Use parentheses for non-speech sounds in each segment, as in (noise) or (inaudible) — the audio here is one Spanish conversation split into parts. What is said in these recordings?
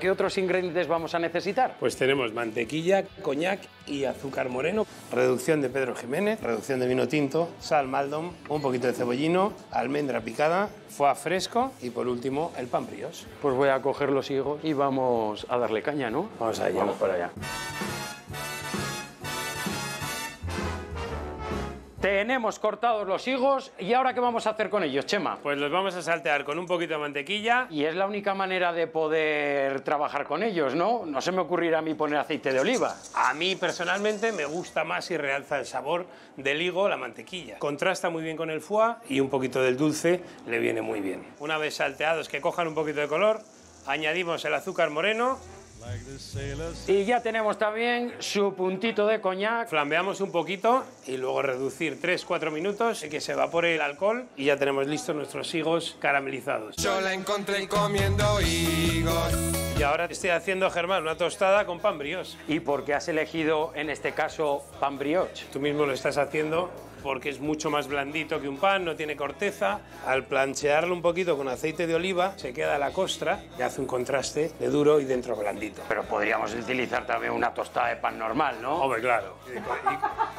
¿Qué otros ingredientes vamos a necesitar? Pues tenemos mantequilla, coñac y azúcar moreno, reducción de Pedro Jiménez, reducción de vino tinto, sal maldon, un poquito de cebollino, almendra picada, foie fresco y por último el pan brioche. Pues voy a coger los higos y vamos a darle caña, ¿no? Vamos allá. Vamos para allá. Tenemos cortados los higos y ahora qué vamos a hacer con ellos, Chema. Pues los vamos a saltear con un poquito de mantequilla. Y es la única manera de poder trabajar con ellos, ¿no? No se me ocurrirá a mí poner aceite de oliva. A mí personalmente me gusta más y realza el sabor del higo la mantequilla. Contrasta muy bien con el foie y un poquito del dulce le viene muy bien. Una vez salteados que cojan un poquito de color, añadimos el azúcar moreno Y ya tenemos también su puntito de coñac. Flambeamos un poquito y luego reducir 3-4 minutos y que se evapore el alcohol y ya tenemos listos nuestros higos caramelizados. Yo la encontré comiendo higos. Y ahora estoy haciendo, Germán, una tostada con pan brioche. ¿Y por qué has elegido en este caso pan brioche? Tú mismo lo estás haciendo porque es mucho más blandito que un pan, no tiene corteza. Al planchearlo un poquito con aceite de oliva, se queda la costra y hace un contraste de duro y dentro blandito. Pero podríamos utilizar también una tostada de pan normal, ¿no? Hombre, claro. Y con,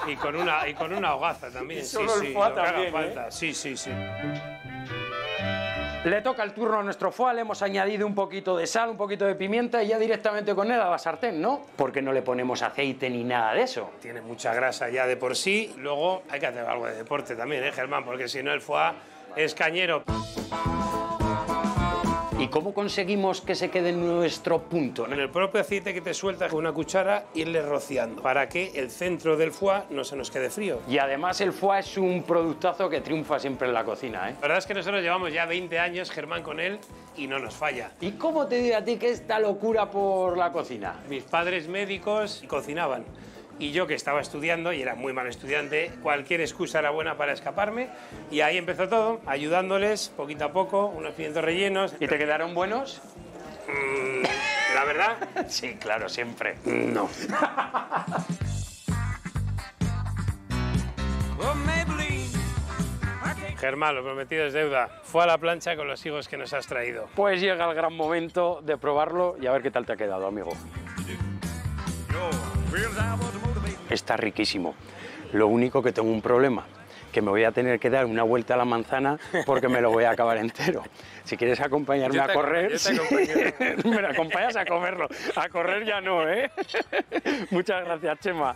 y- y con una, y con una hogaza también. (laughs) Y solo sí, el sí, también, ¿eh? falta. Sí, sí, sí. Le toca el turno a nuestro foie, le hemos añadido un poquito de sal, un poquito de pimienta y ya directamente con él a la sartén, ¿no? Porque no le ponemos aceite ni nada de eso. Tiene mucha grasa ya de por sí. Luego hay que hacer algo de deporte también, ¿eh, Germán? Porque si no, el foie es cañero. ¿Y cómo conseguimos que se quede en nuestro punto? En el propio aceite que te suelta con una cuchara, irle rociando para que el centro del foie no se nos quede frío. Y además el foie es un productazo que triunfa siempre en la cocina, ¿eh? La verdad es que nosotros llevamos ya 20 años, Germán, con él y no nos falla. ¿Y cómo te digo a ti que esta locura por la cocina? Mis padres médicos cocinaban y yo que estaba estudiando y era muy mal estudiante, cualquier excusa era buena para escaparme y ahí empezó todo, ayudándoles poquito a poco, unos pimientos rellenos. ¿Y te quedaron buenos? La verdad, (laughs) Sí, claro, siempre. no. Germán, lo prometido es deuda. Fue a la plancha con los higos que nos has traído. Pues llega el gran momento de probarlo y a ver qué tal te ha quedado, amigo. Está riquísimo. Lo único que tengo un problema, que me voy a tener que dar una vuelta a la manzana porque me lo voy a acabar entero. Si quieres acompañarme a correr, sí. (laughs) me acompañas a comerlo. A correr ya no, ¿eh? (laughs) Muchas gracias, Chema.